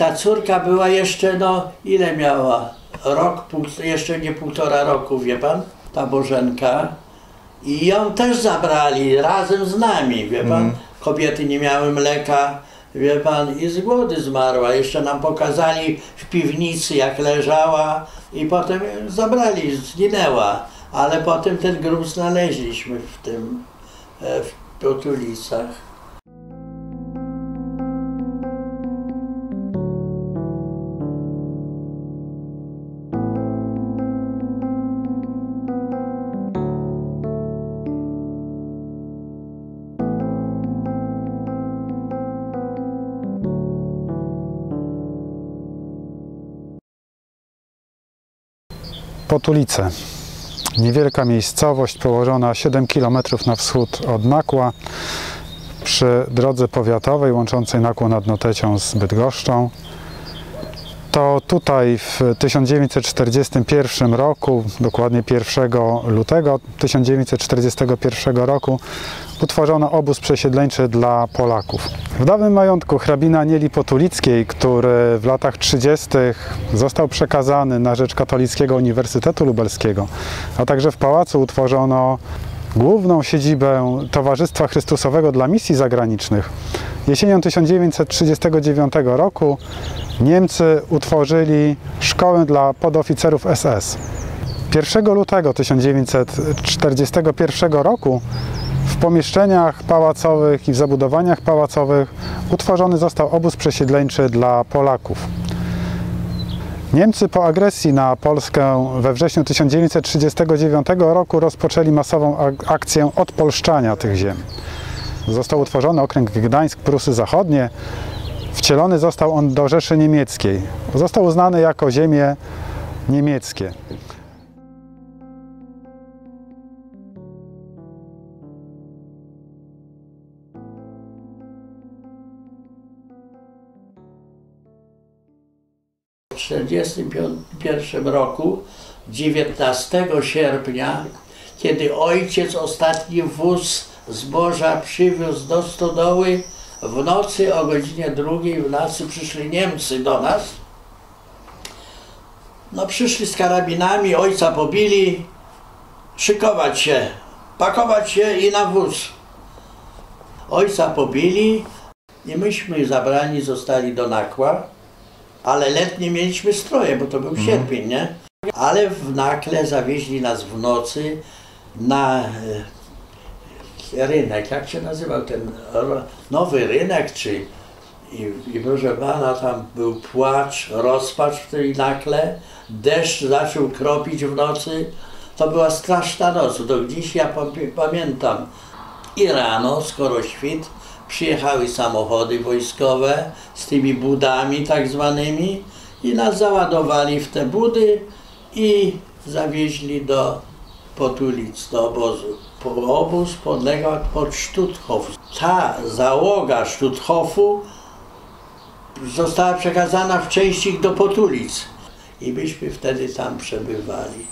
Ta córka była jeszcze, no ile miała? Rok, jeszcze nie półtora roku, wie pan? Ta Bożenka. I ją też zabrali razem z nami, wie pan? Kobiety nie miały mleka, wie pan, i z głodu zmarła. Jeszcze nam pokazali w piwnicy, jak leżała i potem zabrali, zginęła. Ale potem ten grób znaleźliśmy w tym, e, w Potulicach. Potulice. Niewielka miejscowość położona 7 km na wschód od Nakła przy drodze powiatowej łączącej Nakło nad Notecią z Bydgoszczą. To tutaj w 1941 roku, dokładnie 1 lutego 1941 roku, utworzono obóz przesiedleńczy dla Polaków. W dawnym majątku hrabina Nieli Potulickiej, który w latach 30. został przekazany na rzecz Katolickiego Uniwersytetu Lubelskiego, a także w pałacu utworzono główną siedzibę Towarzystwa Chrystusowego dla Misji Zagranicznych. Jesienią 1939 roku Niemcy utworzyli szkołę dla podoficerów SS. 1 lutego 1941 roku w pomieszczeniach pałacowych i w zabudowaniach pałacowych utworzony został obóz przesiedleńczy dla Polaków. Niemcy po agresji na Polskę we wrześniu 1939 roku rozpoczęli masową ak- akcję odpolszczania tych ziem. Został utworzony okręg Gdańsk, Prusy Zachodnie. Wcielony został on do Rzeszy Niemieckiej. Został uznany jako ziemie niemieckie. W 1941 roku, 19 sierpnia, kiedy ojciec ostatni wóz zboża przywiózł do stodoły, w nocy o godzinie drugiej w nocy przyszli Niemcy do nas. No przyszli z karabinami, ojca pobili, szykować się, pakować się i na wóz. Ojca pobili i myśmy zabrani zostali do Nakła ale letnie mieliśmy stroje, bo to był sierpień, nie? Ale w Nakle zawieźli nas w nocy na e, rynek, jak się nazywał ten nowy rynek, czy i, i proszę pana, tam był płacz, rozpacz w tej Nakle, deszcz zaczął kropić w nocy, to była straszna noc, do dziś ja pamię- pamiętam. I rano, skoro świt, przyjechały samochody wojskowe z tymi budami tak zwanymi i nas załadowali w te budy i zawieźli do Potulic, do obozu. Obóz podlegał pod Stutthof. Ta załoga Stutthofu została przekazana w części do Potulic i byśmy wtedy tam przebywali.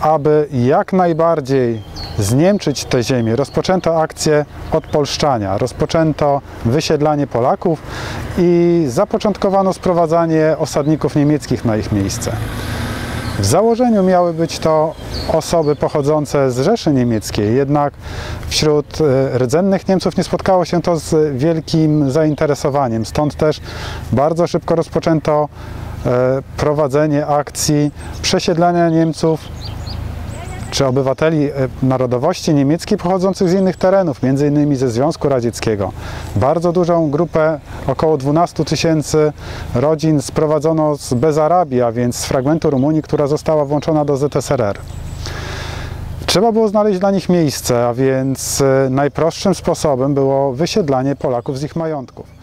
Aby jak najbardziej zniemczyć te ziemię, rozpoczęto akcję odpolszczania, rozpoczęto wysiedlanie Polaków i zapoczątkowano sprowadzanie osadników niemieckich na ich miejsce. W założeniu miały być to osoby pochodzące z Rzeszy Niemieckiej, jednak wśród e, rdzennych Niemców nie spotkało się to z wielkim zainteresowaniem. Stąd też bardzo szybko rozpoczęto e, prowadzenie akcji przesiedlania Niemców czy obywateli e, narodowości niemieckiej pochodzących z innych terenów, innymi ze Związku Radzieckiego. Bardzo dużą grupę, około 12 tysięcy rodzin sprowadzono z Bezarabii, a więc z fragmentu Rumunii, która została włączona do ZSRR. Trzeba było znaleźć dla nich miejsce, a więc e, najprostszym sposobem było wysiedlanie Polaków z ich majątków.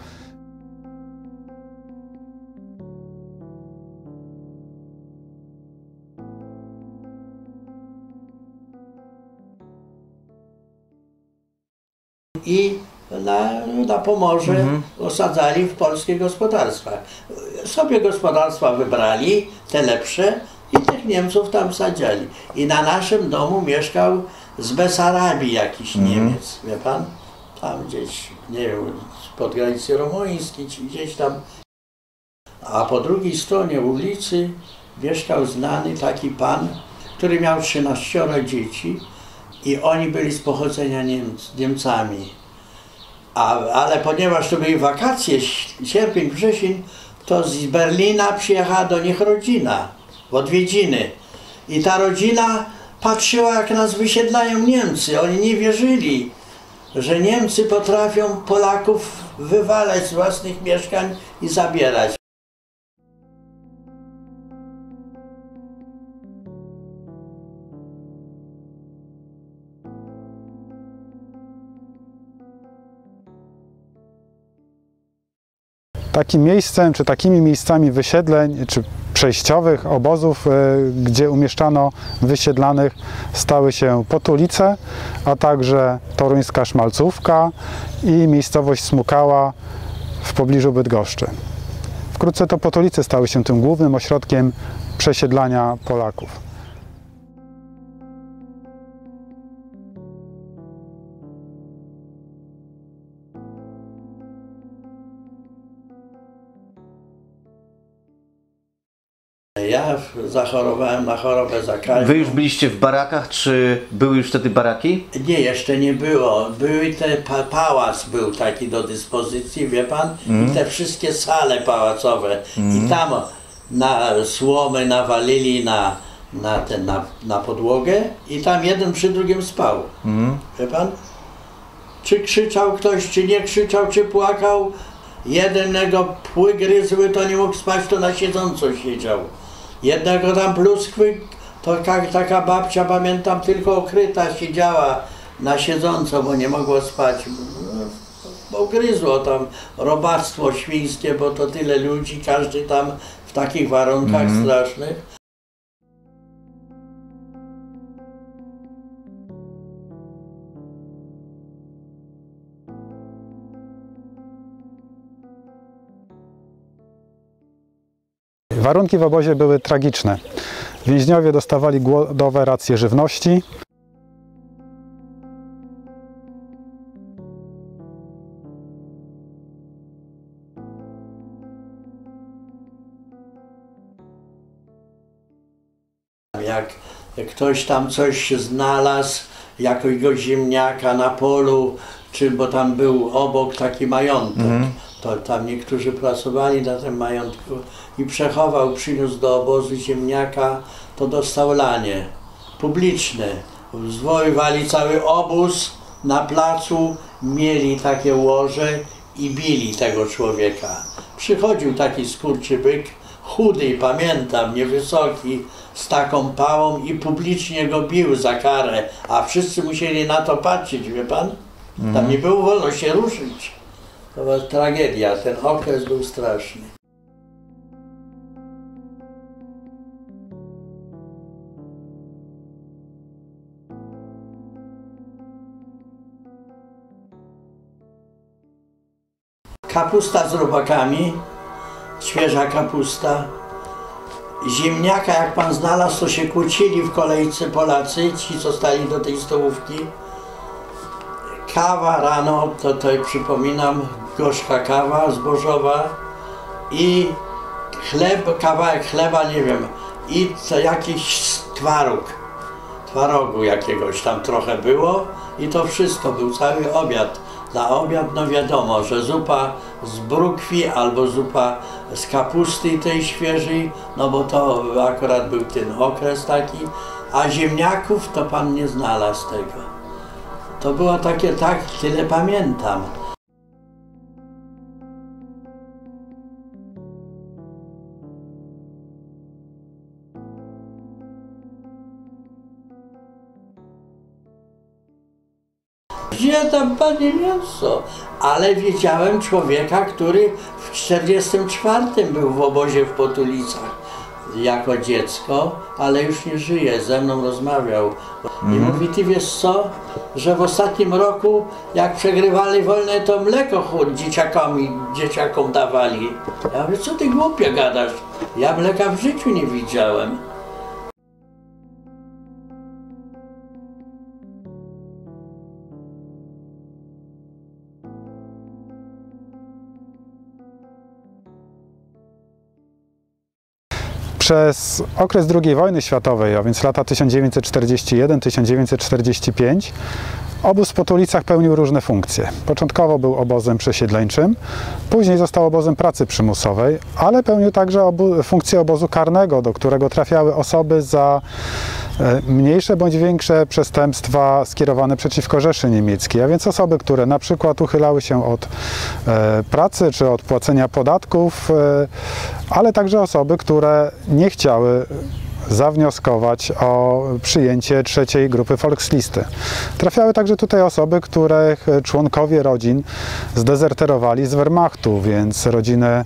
I na, na Pomorze osadzali w polskie gospodarstwa. sobie gospodarstwa wybrali, te lepsze, i tych Niemców tam sadzili. I na naszym domu mieszkał z Besarabii jakiś Niemiec, wie pan? Tam gdzieś, nie wiem, spod granicy rumuńskiej, czy gdzieś tam. A po drugiej stronie ulicy mieszkał znany taki pan, który miał 13 dzieci i oni byli z pochodzenia Niemc, Niemcami. A, ale ponieważ to były wakacje, sierpień, wrzesień, to z Berlina przyjechała do nich rodzina w odwiedziny. I ta rodzina patrzyła, jak nas wysiedlają Niemcy. Oni nie wierzyli, że Niemcy potrafią Polaków wywalać z własnych mieszkań i zabierać. Takim miejscem, czy takimi miejscami wysiedleń, czy przejściowych obozów, e, gdzie umieszczano wysiedlanych, stały się Potulice, a także toruńska Szmalcówka i miejscowość Smukała w pobliżu Bydgoszczy. Wkrótce to Potulice stały się tym głównym ośrodkiem przesiedlania Polaków. Zachorowałem na chorobę zakaźną. Wy już byliście w barakach, czy były już wtedy baraki? Nie, jeszcze nie było. Były te, pa, pałac był taki do dyspozycji, wie pan? I te wszystkie sale pałacowe. I tam na słomy nawalili na, na, ten, na, na podłogę i tam jeden przy drugim spał. Wie pan? Czy krzyczał ktoś, czy nie krzyczał, czy płakał. Jednego pły gryzły, to nie mógł spać, to na siedząco siedział. Jednego tam pluskwy, to jak taka babcia, pamiętam, tylko okryta siedziała na siedząco, bo nie mogła spać. Bo gryzło tam robactwo świńskie, bo to tyle ludzi, każdy tam w takich warunkach strasznych. Warunki w obozie były tragiczne. Więźniowie dostawali głodowe racje żywności. Jak jak ktoś tam coś znalazł, jakiegoś ziemniaka na polu, czy bo tam był obok taki majątek, to tam niektórzy pracowali na tym majątku i przechował, przyniósł do obozu ziemniaka, to dostał lanie publiczne. Zwoływali cały obóz na placu, mieli takie łoże i bili tego człowieka. Przychodził taki skurczybyk, chudy, pamiętam, niewysoki, z taką pałą i publicznie go bił za karę, a wszyscy musieli na to patrzeć, wie pan? Tam nie było wolno się ruszyć. To była tragedia, ten okres był straszny. Kapusta z robakami, świeża kapusta. Ziemniaka jak pan znalazł, to się kłócili w kolejce Polacy, ci co stali do tej stołówki. Kawa rano, to tutaj przypominam, gorzka kawa zbożowa i chleb, kawałek chleba, nie wiem, i jakiś twaróg, twarogu jakiegoś tam trochę było i to wszystko, był cały obiad. Na obiad, no wiadomo, że zupa z brukwi albo zupa z kapusty tej świeżej, no bo to akurat był ten okres taki, a ziemniaków to pan nie znalazł tego. To było takie, tak, tyle pamiętam. Gdzie tam panie mięso? Ale wiedziałem człowieka, który w 44 był w obozie w Potulicach. jako dziecko, ale już nie żyje, ze mną rozmawiał. I mówi, ty wiesz co, że w ostatnim roku, jak przegrywali wojnę, to mleko i dzieciakom dawali. Ja mówię, co ty głupie gadasz? Ja mleka w życiu nie widziałem. Przez okres II wojny światowej, a więc lata 1941-1945, obóz w Potulicach pełnił różne funkcje. Początkowo był obozem przesiedleńczym, później został obozem pracy przymusowej, ale pełnił także obu- funkcję obozu karnego, do którego trafiały osoby za e, mniejsze bądź większe przestępstwa skierowane przeciwko Rzeszy Niemieckiej, a więc osoby, które na przykład uchylały się od e, pracy czy od płacenia podatków, e, ale także osoby, które nie chciały zawnioskować o przyjęcie trzeciej grupy Volkslisty. Trafiały także tutaj osoby, których członkowie rodzin zdezerterowali z Wehrmachtu, więc rodziny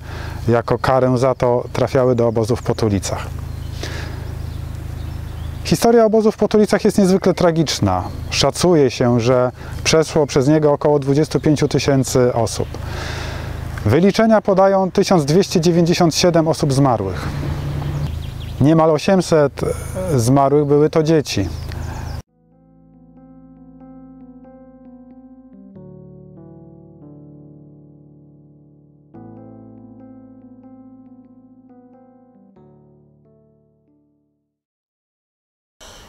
jako karę za to trafiały do obozów w Potulicach. Historia obozu w Potulicach jest niezwykle tragiczna. Szacuje się, że przeszło przez niego około 25 tysięcy osób. Wyliczenia podają 1297 osób zmarłych. Niemal 800 zmarłych były to dzieci.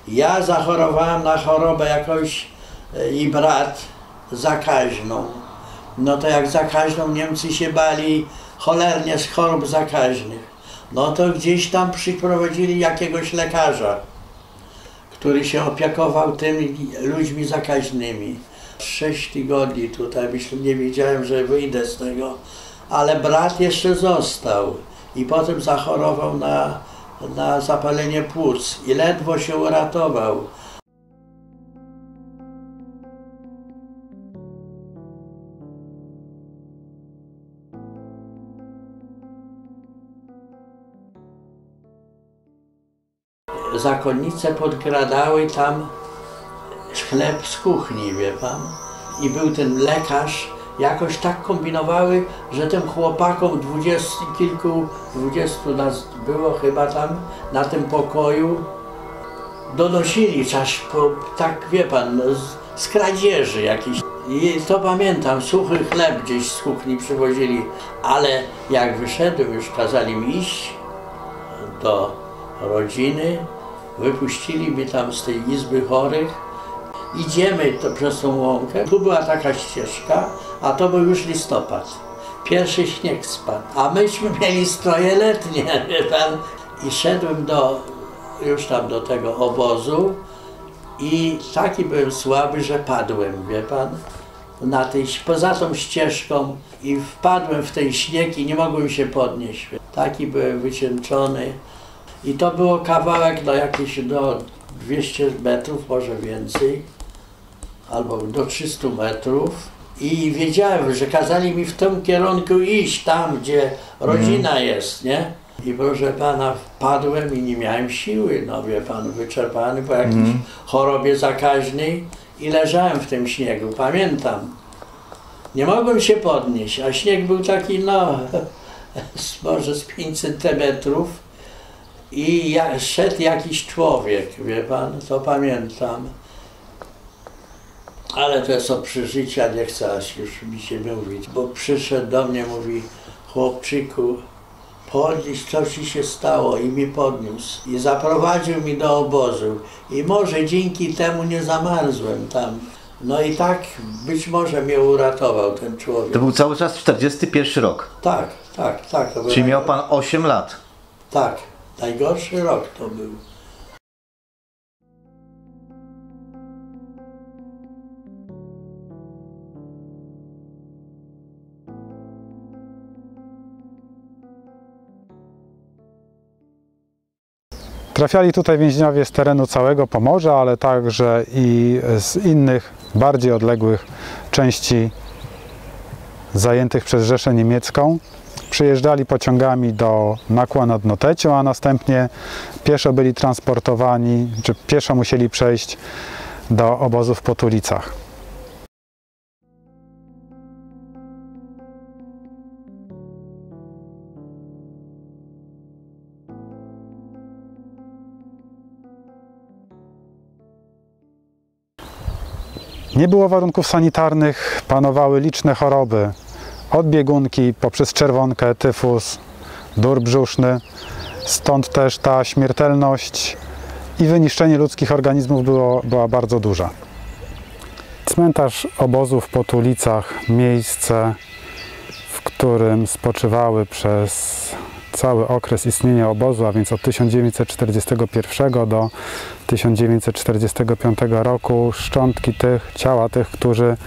Ja zachorowałem na chorobę jakąś e, i brat zakaźną. No to jak zakaźną Niemcy się bali cholernie z chorób zakaźnych. No to gdzieś tam przyprowadzili jakiegoś lekarza, który się opiekował tymi ludźmi zakaźnymi. Sześć tygodni tutaj, myślę, nie wiedziałem, że wyjdę z tego, ale brat jeszcze został i potem zachorował na, na zapalenie płuc i ledwo się uratował. Zakonnice podkradały tam chleb z kuchni, wie pan. I był ten lekarz, jakoś tak kombinowały, że tym chłopakom dwudziestu kilku, dwudziestu nas było chyba tam na tym pokoju, donosili coś, po, tak wie pan, z, z kradzieży jakiejś. I to pamiętam, suchy chleb gdzieś z kuchni przywozili, ale jak wyszedłem, już kazali mi iść do rodziny, wypuścili mnie tam z tej izby chorych. Idziemy to przez tą łąkę. Tu była taka ścieżka, a to był już listopad. Pierwszy śnieg spadł, a myśmy mieli stroje letnie, pan. I szedłem do, już tam do tego obozu i taki byłem słaby, że padłem, wie pan. Na tej, poza tą ścieżką i wpadłem w ten śnieg i nie mogłem się podnieść. Taki byłem wycieńczony. I to było kawałek do jakieś do 200 metrów, może więcej, albo do 300 metrów. I wiedziałem, że kazali mi w tym kierunku iść, tam gdzie rodzina jest, nie? I proszę pana, wpadłem i nie miałem siły, no wie pan, wyczerpany po jakiejś chorobie zakaźnej i leżałem w tym śniegu, pamiętam. Nie mogłem się podnieść, a śnieg był taki, no, może z 5 centymetrów. I ja, szedł jakiś człowiek, wie pan, to pamiętam. Ale to są przeżycia, nie chcę już mi się mówić. Bo przyszedł do mnie, mówi, chłopczyku, podnieś, co ci się stało i mi podniósł. I zaprowadził mi do obozu. I może dzięki temu nie zamarzłem tam. No i tak być może mnie uratował ten człowiek. To był cały czas 41 rok. Tak, tak, tak. Czyli miał pan 8 lat. Tak, najgorszy rok to był. Trafiali tutaj więźniowie z terenu całego Pomorza, ale także i z innych, bardziej odległych części zajętych przez Rzeszę Niemiecką. Przyjeżdżali pociągami do Nakła nad Notecią, a następnie pieszo byli transportowani, czy pieszo musieli przejść do obozów w Potulicach. Nie było warunków sanitarnych, panowały liczne choroby, od biegunki poprzez czerwonkę, tyfus, dur brzuszny. Stąd też ta śmiertelność i wyniszczenie ludzkich organizmów było, była bardzo duża. Cmentarz obozu w Potulicach, miejsce, w którym spoczywały przez cały okres istnienia obozu, a więc od 1941 do 1945 roku, szczątki tych, ciała tych, którzy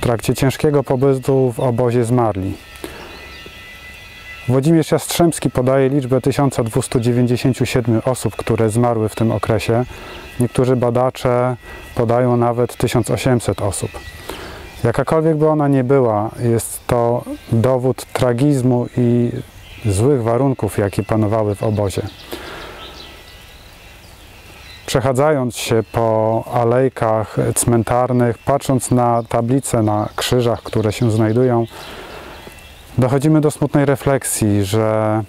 w trakcie ciężkiego pobytu w obozie zmarli. Włodzimierz Jastrzębski podaje liczbę 1297 osób, które zmarły w tym okresie. Niektórzy badacze podają nawet 1800 osób. Jakakolwiek by ona nie była, jest to dowód tragizmu i złych warunków, jakie panowały w obozie. Przechadzając się po alejkach cmentarnych, patrząc na tablice na krzyżach, które się znajdują, dochodzimy do smutnej refleksji, że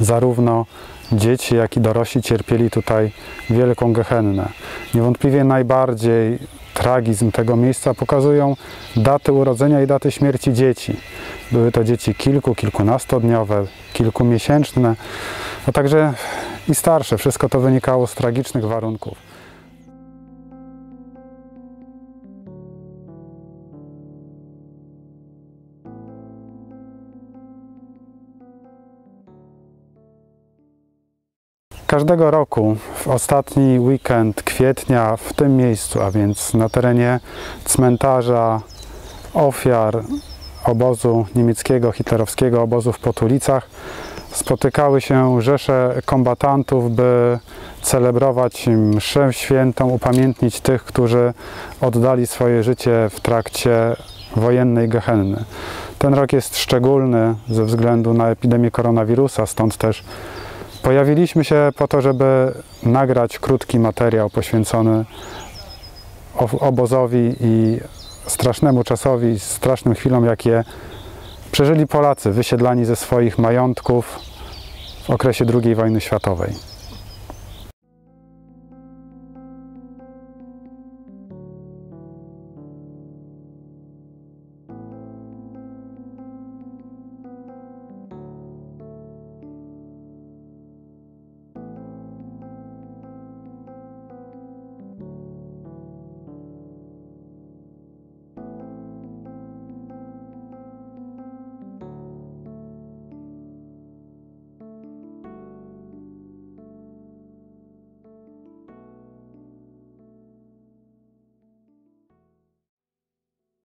zarówno dzieci, jak i dorośli cierpieli tutaj wielką gehennę. Niewątpliwie najbardziej tragizm tego miejsca pokazują daty urodzenia i daty śmierci dzieci. Były to dzieci kilku, kilkunastodniowe, kilkumiesięczne, a także i starsze. Wszystko to wynikało z tragicznych warunków. Każdego roku w ostatni weekend kwietnia w tym miejscu, a więc na terenie cmentarza ofiar obozu niemieckiego, hitlerowskiego obozu w Potulicach, spotykały się rzesze kombatantów, by celebrować mszę świętą, upamiętnić tych, którzy oddali swoje życie w trakcie wojennej Gehenny. Ten rok jest szczególny ze względu na epidemię koronawirusa, stąd też pojawiliśmy się po to, żeby nagrać krótki materiał poświęcony obozowi i strasznemu czasowi, strasznym chwilom, jakie przeżyli Polacy wysiedlani ze swoich majątków w okresie II wojny światowej.